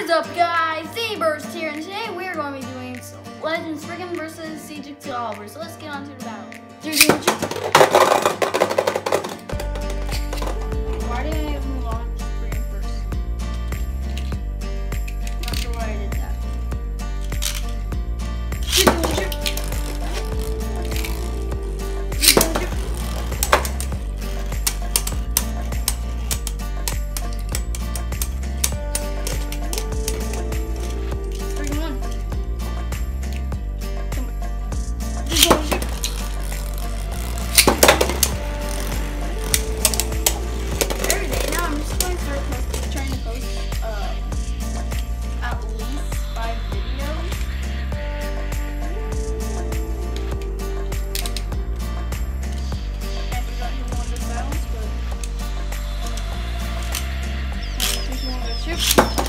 What is up guys, Z Burst here, and today we are going to be doing Legend Spryzen versus Siege Xcalibur, so let's get on to the battle. Thank you.